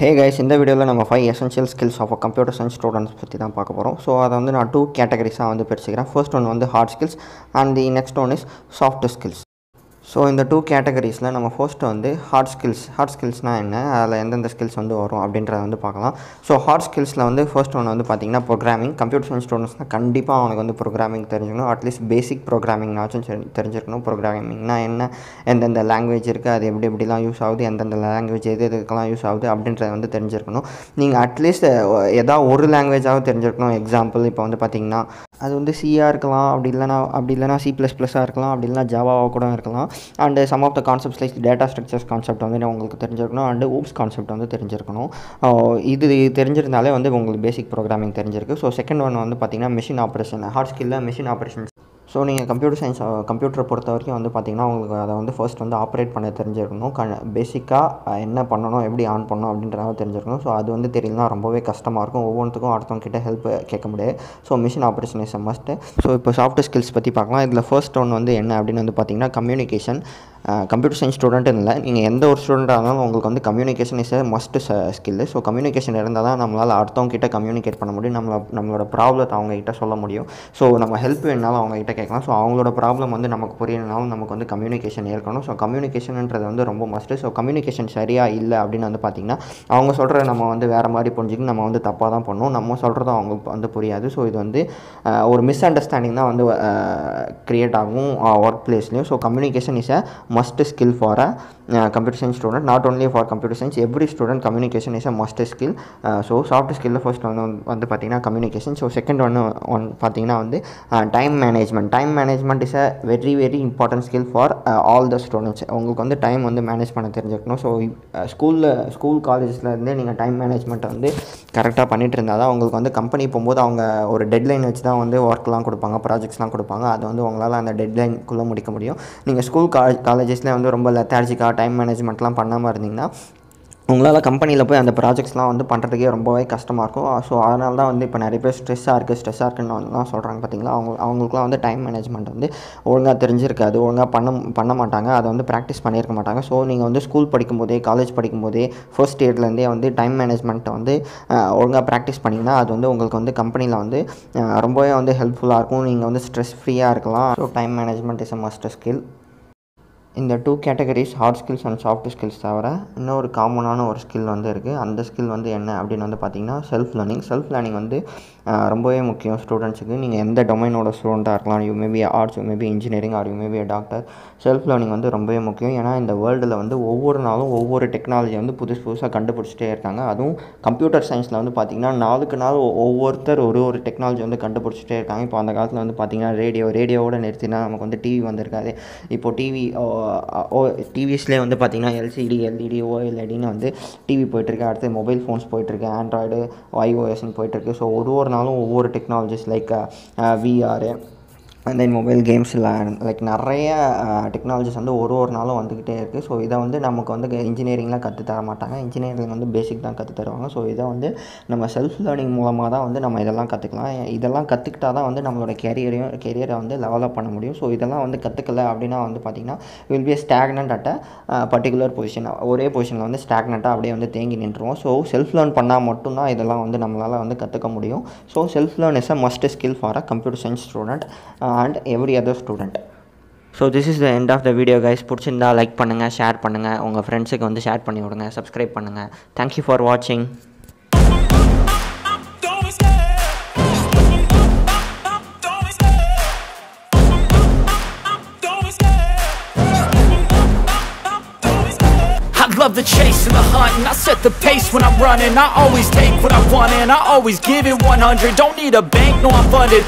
Hey guys இந்த வீடியோவில் நம்ம five essential skills of computer science students பற்றி தான் பார்க்க போகிறோம் ஸோ அதை வந்து நான் டூ கேட்டகரிஸாக வந்து பிரிச்சுக்கிறேன். ஃபர்ஸ்ட் ஒன் வந்து hard skills and the next one is soft skills so இந்த டூ கேட்டகரிஸில் நம்ம ஃபர்ஸ்ட் வந்து ஹார்ட் ஸ்கில்ஸ் ஹார்ட் ஸ்கில்ஸ்னால் என்ன? அதில் எந்தெந்த ஸ்கில்ஸ் வந்து வரும் அப்படின்றத வந்து பார்க்கலாம். ஸோ ஹார்ட் ஸ்கில்ஸில் வந்து ஃபர்ஸ்ட் ஒன்று வந்து பார்த்திங்கன்னா ப்ரோக்ராமிங் கம்ப்யூட்டர் சயின்ஸ் ஸ்டூடெண்ட்ஸ்னால் கண்டிப்பாக அவனுக்கு வந்து ப்ரோக்ராமிங் தெரிஞ்சுக்கணும். அட்லீஸ்ட் பேசிக் ப்ரோக்ராமிங்னாச்சும் தெரி- தெரிஞ்சிருக்கணும். ப்ரோக்ராமிங்னா என்ன? எந்தெந்த லாங்குவேஜ் இருக்குது அது எப்படி எப்படிலாம் யூஸ் ஆகுது? எந்தெந்த லாங்குவேஜ் எது எதுக்கெல்லாம் யூஸ் ஆகுது? அப்படின்றத வந்து தெரிஞ்சிருக்கணும். நீங்கள் அட்லீஸ்ட் ஏதாவது ஒரு லாங்குவேஜாவது தெரிஞ்சிருக்கணும். எக்ஸாம்பிள் இப்போ வந்து பார்த்தீங்கன்னா அது வந்து சியாக இருக்கலாம். அப்படி இல்லைனா அப்படி இல்லைனா சி ப்ளஸ் ப்ளஸ்ஸாக இருக்கலாம். அப்படி இல்லைனா ஜாவாவாக கூட இருக்கலாம். And some of the concepts like data structures concept வந்து உங்களுக்கு தெரிஞ்சிருக்கணும். அண்டு ஓப்ஸ் கான்செப்ட் வந்து தெரிஞ்சிருக்கணும். இது தெரிஞ்சிருந்தாலே வந்து உங்களுக்கு பேசிக் ப்ரோக்ராமிங் தெரிஞ்சிருக்கு. ஸோ செகண்ட் ஒன் வந்து பார்த்தீங்கன்னா மிஷின் ஆப்ரேஷன் ஹார்ட் ஸ்கில்லில் மிஷின் ஆப்ரேஷன் ஸோ நீங்கள் கம்ப்யூட்டர் சயின்ஸ் கம்ப்யூட்டரை பொறுத்த வரைக்கும் வந்து பார்த்தீங்கன்னா உங்களுக்கு அதை வந்து ஃபர்ஸ்ட் வந்து ஆப்ரேட் பண்ண தெரிஞ்சிருக்கணும். க பேசிக்காக என்ன பண்ணணும் எப்படி ஆன் பண்ணணும் அப்படின்றத தெரிஞ்சிருக்கணும். ஸோ அது வந்து தெரியலனா ரொம்பவே கஷ்டமாக இருக்கும். ஒவ்வொன்றுத்துக்கும் அடுத்தவங்க கிட்ட ஹெல்ப் கேட்க முடியாது. So machine operation is must so இப்போ சாஃப்ட்வேர் ஸ்கில்ஸ் பற்றி பார்க்கலாம். இதில் ஃபர்ஸ்ட் ஒன் வந்து என்ன அப்படின்னு வந்து பார்த்தீங்கன்னா கம்யூனிகேஷன் கம்ப்யூட்டர் சயின்ஸ் ஸ்டூடெண்ட்டு இல்லை. நீங்கள் எந்த ஒரு ஸ்டூடெண்ட்டாக இருந்தாலும் உங்களுக்கு வந்து communication is a skill skill so communication இருந்தால் தான் நம்மளால் அடுத்தவங்ககிட்ட கம்யூனிகேட் பண்ண முடியும். நம்மளை நம்மளோட ப்ராப்ளத்தை அவங்ககிட்ட சொல்ல முடியும். ஸோ நம்ம ஹெல்ப் வேணாலும் அவங்ககிட்ட கேட்கலாம். ஸோ அவங்களோட ப்ராப்ளம் வந்து நமக்கு புரியணுனாலும் நமக்கு வந்து கம்யூனிகேஷன் இருக்கணும் ஸோ கம்யூனிகேஷன்ன்றது வந்து ரொம்ப மஸ்ட்டு ஸோ கம்யூனிகேஷன் சரியாக இல்லை அப்படின்னு வந்து பார்த்திங்கன்னா அவங்க சொல்கிற நம்ம வந்து வேறு மாதிரி புரிஞ்சுக்கணும் நம்ம வந்து தப்பாக தான் பண்ணுவோம் நம்ம சொல்கிறதும் அவங்களுக்கு வந்து புரியாது. ஸோ இது வந்து ஒரு மிஸ் அண்டர்ஸ்டாண்டிங் தான் வந்து க்ரியேட் ஆகும் work பிளேஸ்லேயும் so communication is a must skill for a computer science student not only for computer science every student communication is a must skill so soft ஸ்கில்ல first ஒன்று வந்து பார்த்தீங்கன்னா communication so second ஒன்று one பார்த்தீங்கன்னா வந்து time management time management is a very very important skill for all the students உங்களுக்கு வந்து time வந்து manage பண்ண தெரிஞ்சுக்கணும். ஸோ ஸ்கூலில் ஸ்கூல் காலேஜஸ்லேருந்தே நீங்கள் டைம் மேனேஜ்மெண்ட்டை வந்து கரெக்டாக பண்ணிட்டு இருந்தால் தான் உங்களுக்கு வந்து கம்பெனி போகும்போது அவங்க ஒரு டெட்லைன் வச்சு தான் வந்து ஒர்க்லாம் கொடுப்பாங்க ப்ராஜெக்ட்ஸ்லாம் கொடுப்பாங்க. அது வந்து உங்களால் அந்த டெட்லைனுக்குள்ளே முடிக்க முடியும். நீங்கள் ஸ்கூல் கா காலேஜஸ்லேயே வந்து ரொம்ப லெத்தார்ஜிக்காக டைம் மேனேஜ்மெண்ட்லாம் பண்ணாமல் இருந்தீங்கன்னா உங்களால் கம்பெனியில் போய் அந்த ப்ராஜெக்ட்ஸ்லாம் வந்து பண்ணுறதுக்கே ரொம்பவே கஷ்டமாக இருக்கும். ஸோ அதனால தான் வந்து இப்போ நிறைய பேர் ஸ்ட்ரெஸ்ஸாக இருக்குது ஸ்ட்ரெஸ்ஸாக இருக்குன்னு சொல்கிறாங்க பார்த்தீங்களா அவங்க அவங்களுக்குலாம் வந்து டைம் மேனேஜ்மெண்ட் வந்து ஒழுங்காக தெரிஞ்சிருக்காது ஒழுங்காக பண்ண பண்ண மாட்டாங்க அதை வந்து ப்ராக்டிஸ் பண்ணியிருக்க மாட்டாங்க. ஸோ நீங்கள் வந்து ஸ்கூல் படிக்கும்போதே காலேஜ் படிக்கும்போதே ஃபர்ஸ்ட் இயர்லேருந்தே வந்து டைம் மேனேஜ்மெண்ட்டை வந்து ஒழுங்காக ப்ராக்டிஸ் பண்ணிங்கன்னா அது வந்து உங்களுக்கு வந்து கம்பெனியில் வந்து ரொம்பவே வந்து ஹெல்ப்ஃபுல்லாக இருக்கும். நீங்கள் வந்து ஸ்ட்ரெஸ் ஃப்ரீயாக இருக்கலாம். So time management is a must skill இந்த two categories hard skills and soft skills தவிர இன்னொரு காமனான ஒரு ஸ்கில் வந்து இருக்குது அந்த ஸ்கில் வந்து என்ன அப்படின்னு வந்து பார்த்தீங்கன்னா செல்ஃப் லேர்னிங் செல்ஃப் லேர்னிங் வந்து ரொம்பவே முக்கியம் ஸ்டூடெண்ட்ஸுக்கு நீங்கள் எந்த டொமைனோட ஸ்டூடெண்ட்டாக இருக்கலாம் you maybe arts you maybe engineering or you maybe doctor self learning வந்து ரொம்பவே முக்கியம். ஏன்னா இந்த வேர்ல்டில் வந்து ஒவ்வொரு நாளும் ஒவ்வொரு டெக்னாலஜி வந்து புதுசு புதுசாக கண்டுபிடிச்சிட்டே இருக்காங்க. அதுவும் கம்ப்யூட்டர் சயின்ஸில் வந்து பார்த்திங்கன்னா நாளுக்கு நாள் ஒவ்வொருத்தர் ஒரு ஒரு டெக்னாலஜி வந்து கண்டுபிடிச்சிட்டே இருக்காங்க. இப்போ அந்த காலத்தில் வந்து பார்த்திங்கன்னா ரேடியோ ரேடியோவோட நிறுத்தினா நமக்கு வந்து டிவி வந்திருக்காது. இப்போ டிவி ஓ டிவிஸ்லேயே வந்து பார்த்திங்கன்னா எல்சிடி எல்இடி ஓஎல்இடின்னு வந்து டிவி போயிட்டுருக்கு. அடுத்து மொபைல் ஃபோன்ஸ் போயிட்டுருக்கு. ஆண்ட்ராய்டு ஐஓஎஸ்ன்னு போயிட்டுருக்கு. ஸோ ஒரு ஒரு நாளும் ஒவ்வொரு technologies like VR and then mobile games like நிறைய uh, டெக்னாலஜிஸ் வந்து ஒரு ஒரு நாளும் வந்துக்கிட்டே இருக்குது ஸோ இதை வந்து நமக்கு வந்து இன்ஜினியரிங்லாம் கற்று தர மாட்டாங்க. இன்ஜினியரிங் வந்து பேசிக் தான் கற்று தருவாங்க. ஸோ இதை வந்து நம்ம செல்ஃப் லேர்னிங் மூலமாக தான் வந்து நம்ம இதெல்லாம் கற்றுக்கலாம் இதெல்லாம் கற்றுக்கிட்டா தான் வந்து நம்மளோட கெரியரையும் கெரியரை வந்து லெவலப் பண்ண முடியும். ஸோ இதெல்லாம் வந்து கற்றுக்கல அப்படின்னா வந்து பார்த்திங்கன்னா will be stagnant at a particular position ஒரே பொசிஷனில் வந்து ஸ்டாக்னண்ட்டாக அப்படியே வந்து தேங்கி நின்றுவோம் ஸோ செல்ஃப் லேர்ன் பண்ணால் மட்டும்தான் இதெல்லாம் வந்து நம்மளால் வந்து கற்றுக்க முடியும். So self learn is a must skill for a computer science student And every other student so this is the end of the video guys பிடிச்சிருந்தா லைக் பண்ணுங்கள் ஷேர் பண்ணுங்கள் உங்கள் ஃப்ரெண்ட்ஸுக்கு வந்து ஷேர் பண்ணி விடுங்க சப்ஸ்கிரைப் பண்ணுங்கள் தேங்க்யூ ஃபார் வாட்சிங் Don't be scared. Don't be scared. Don't be scared. Don't be scared. I love the chase and the hunt and I set the pace when I'm running I always take what I want and I always give it 100 Don't need a bank, no I'm funded